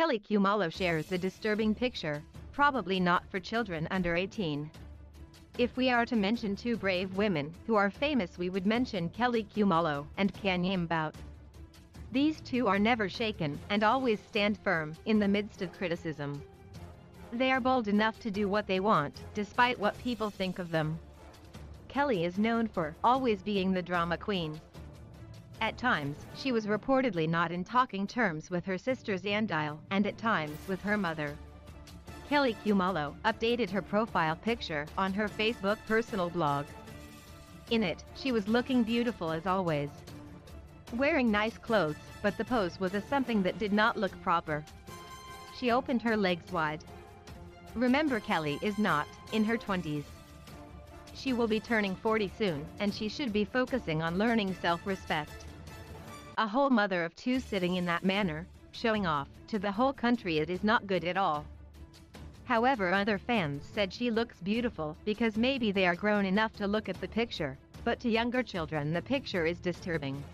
Kelly Khumalo shares the disturbing picture, probably not for children under 18. If we are to mention two brave women who are famous we would mention Kelly Khumalo and Khanyi Mbau. These two are never shaken and always stand firm in the midst of criticism. They are bold enough to do what they want, despite what people think of them. Kelly is known for always being the drama queen. At times, she was reportedly not in talking terms with her sister Zandile, and at times with her mother. Kelly Khumalo updated her profile picture on her Facebook personal blog. In it, she was looking beautiful as always. Wearing nice clothes, but the pose was a something that did not look proper. She opened her legs wide. Remember Kelly is not in her 20s. She will be turning 40 soon, and she should be focusing on learning self-respect. A whole mother of two sitting in that manner, showing off to the whole country it is not good at all. However other fans said she looks beautiful because maybe they are grown enough to look at the picture, but to younger children the picture is disturbing.